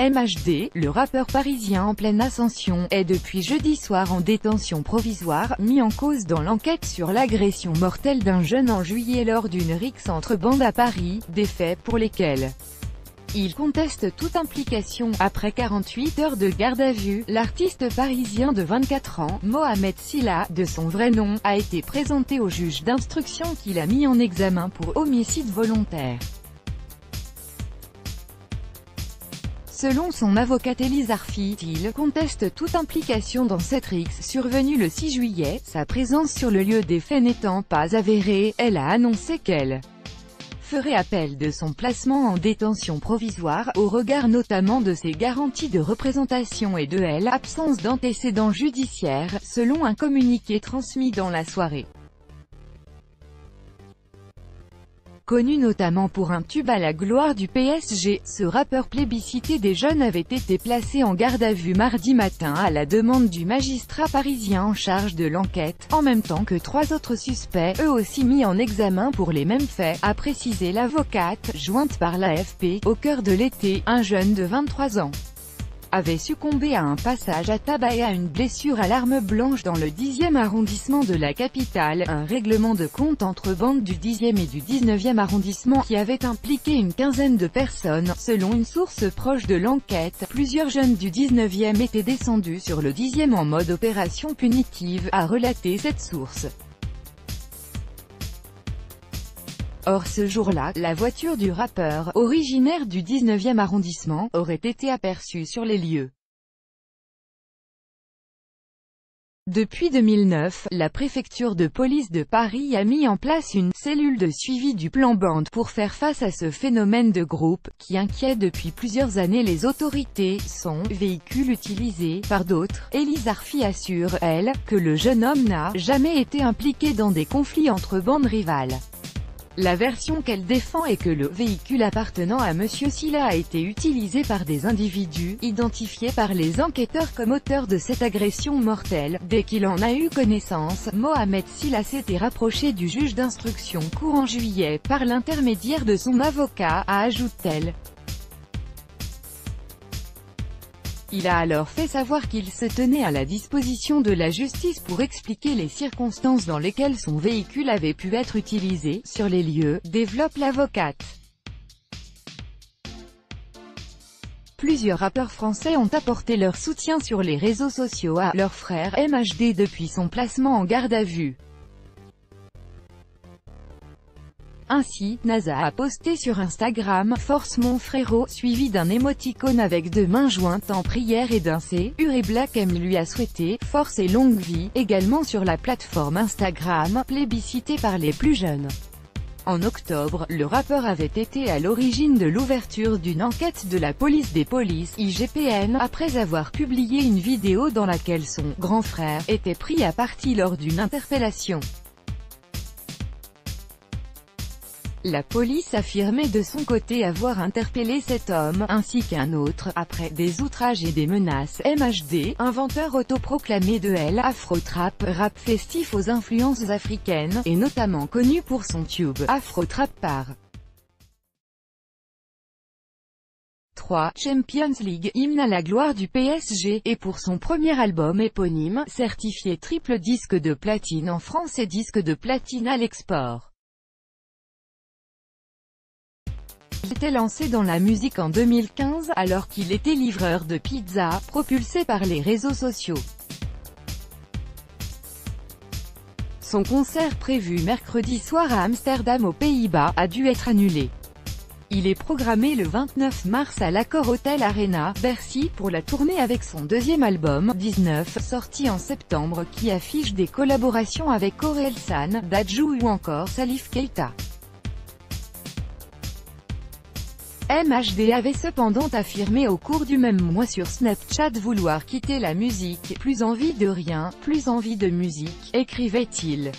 MHD, le rappeur parisien en pleine ascension, est depuis jeudi soir en détention provisoire, mis en cause dans l'enquête sur l'agression mortelle d'un jeune en juillet lors d'une rixe entre bandes à Paris, des faits pour lesquels il conteste toute implication. Après 48 heures de garde à vue, l'artiste parisien de 24 ans, Mohamed Silla, de son vrai nom, a été présenté au juge d'instruction qu'il a mis en examen pour homicide volontaire. Selon son avocate Elise Arfi, il conteste toute implication dans cette rixe survenue le 6 juillet, sa présence sur le lieu des faits n'étant pas avérée, elle a annoncé qu'elle ferait appel de son placement en détention provisoire, au regard notamment de ses garanties de représentation et de l'absence d'antécédents judiciaires, selon un communiqué transmis dans la soirée. Connu notamment pour un tube à la gloire du PSG, ce rappeur plébiscité des jeunes avait été placé en garde à vue mardi matin à la demande du magistrat parisien en charge de l'enquête, en même temps que trois autres suspects, eux aussi mis en examen pour les mêmes faits, a précisé l'avocate, jointe par l'AFP, au cœur de l'été, un jeune de 23 ans avait succombé à un passage à tabac et à une blessure à l'arme blanche dans le 10e arrondissement de la capitale, un règlement de compte entre bandes du 10e et du 19e arrondissement qui avait impliqué une quinzaine de personnes. Selon une source proche de l'enquête, plusieurs jeunes du 19e étaient descendus sur le 10e en mode opération punitive, a relaté cette source. Or ce jour-là, la voiture du rappeur, originaire du 19e arrondissement, aurait été aperçue sur les lieux. Depuis 2009, la préfecture de police de Paris a mis en place une cellule de suivi du plan bande pour faire face à ce phénomène de groupe, qui inquiète depuis plusieurs années les autorités, son véhicule utilisé par d'autres. Elise Arfi assure, elle, que le jeune homme n'a jamais été impliqué dans des conflits entre bandes rivales. La version qu'elle défend est que le véhicule appartenant à Monsieur Silla a été utilisé par des individus, identifiés par les enquêteurs comme auteurs de cette agression mortelle. Dès qu'il en a eu connaissance, Mohamed Silla s'était rapproché du juge d'instruction courant juillet par l'intermédiaire de son avocat, ajoute-t-elle. Il a alors fait savoir qu'il se tenait à la disposition de la justice pour expliquer les circonstances dans lesquelles son véhicule avait pu être utilisé, sur les lieux, développe l'avocate. Plusieurs rappeurs français ont apporté leur soutien sur les réseaux sociaux à leur frère MHD depuis son placement en garde à vue. Ainsi, NASA a posté sur Instagram « Force mon frérot » suivi d'un émoticône avec deux mains jointes en prière et d'un C. Uri Black M lui a souhaité « Force et longue vie » également sur la plateforme Instagram, plébiscité par les plus jeunes. En octobre, le rappeur avait été à l'origine de l'ouverture d'une enquête de la police des polices, IGPN, après avoir publié une vidéo dans laquelle son « grand frère » était pris à partie lors d'une interpellation. La police affirmait de son côté avoir interpellé cet homme, ainsi qu'un autre, après des outrages et des menaces. MHD, inventeur autoproclamé de L, Afro-Trap, rap festif aux influences africaines, et notamment connu pour son tube, Afro-Trap par 3. Champions League, hymne à la gloire du PSG, et pour son premier album éponyme, certifié triple disque de platine en France et disque de platine à l'export. S'était lancé dans la musique en 2015, alors qu'il était livreur de pizza, propulsé par les réseaux sociaux. Son concert prévu mercredi soir à Amsterdam aux Pays-Bas, a dû être annulé. Il est programmé le 29 mars à l'Accor Hotel Arena, Bercy, pour la tournée avec son deuxième album, 19, sorti en septembre, qui affiche des collaborations avec San, Dajou ou encore Salif Keita. MHD avait cependant affirmé au cours du même mois sur Snapchat vouloir quitter la musique, plus envie de rien, plus envie de musique, écrivait-il.